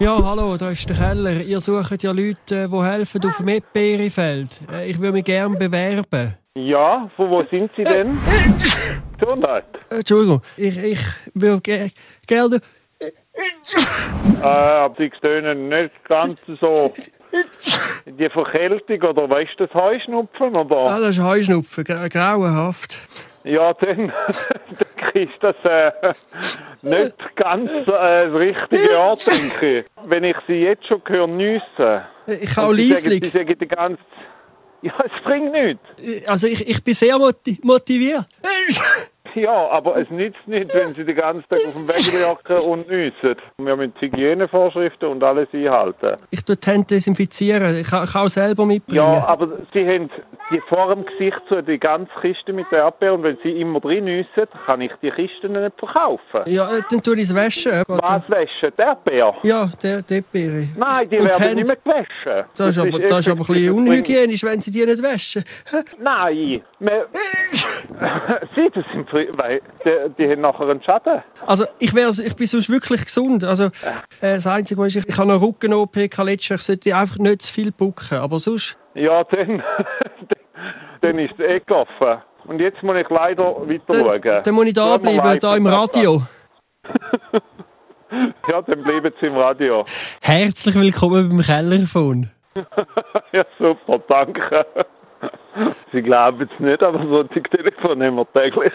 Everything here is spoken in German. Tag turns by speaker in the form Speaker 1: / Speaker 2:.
Speaker 1: Ja, hallo, da ist der Keller. Ihr sucht ja Leute, die helfen auf dem Epbeerefeld. Ich würde mich gerne bewerben.
Speaker 2: Ja, von wo sind Sie denn? Gesundheit.
Speaker 1: Entschuldigung, ich, ich würde ge gerne...
Speaker 2: Äh, aber die stöhnen nicht ganz so... Die Verkältung oder weißt du das Heuschnupfen oder?
Speaker 1: Ah, das ist Heuschnupfen, gra grauenhaft.
Speaker 2: Ja, dann, dann du das äh, nicht ganz äh, das richtige ich. Wenn ich sie jetzt schon höre nüssen.
Speaker 1: Ich kann auch leislich.
Speaker 2: Sie sagen die ganze Ja, es bringt nichts.
Speaker 1: Also ich, ich bin sehr moti motiviert.
Speaker 2: Ja, aber es nützt nicht, wenn sie den ganzen Tag auf dem Weg jacken und nüssen. Wir müssen die Hygienevorschriften und alles einhalten.
Speaker 1: Ich tue die Hände desinfizieren. Ich kann, ich kann auch selber mitbringen.
Speaker 2: Ja, aber sie haben die vor dem Gesicht so die ganze Kiste mit der Erdbeere und wenn sie immer drin nüssen, kann ich die Kisten nicht verkaufen.
Speaker 1: Ja, äh, dann tue ich es waschen.
Speaker 2: Was waschen? Die Erdbeere?
Speaker 1: Ja, der, der Beere.
Speaker 2: Nein, die
Speaker 1: Und
Speaker 2: werden
Speaker 1: Hände?
Speaker 2: nicht mehr gewaschen.
Speaker 1: Das ist aber, das ist aber ein bisschen unhygienisch, wenn sie die nicht waschen.
Speaker 2: Nein, wir, sie, das sind, weil die, die haben nachher einen Schaden.
Speaker 1: Also ich, wär, ich bin sonst wirklich gesund. Also, äh, das Einzige ist, ich, ich habe eine Rücken-OP letztes Jahr. Ich sollte einfach nicht zu viel bucken. Aber sonst...
Speaker 2: Ja, dann, dann ist es eh offen. Und jetzt muss ich leider weiter schauen.
Speaker 1: Dann muss ich da bleiben,
Speaker 2: leid,
Speaker 1: da im Radio.
Speaker 2: Ja, dann bleiben Sie im Radio.
Speaker 1: Herzlich willkommen beim Kellerfon.
Speaker 2: ja, super, danke. Sie glauben es nicht, aber solche Telefone haben wir täglich.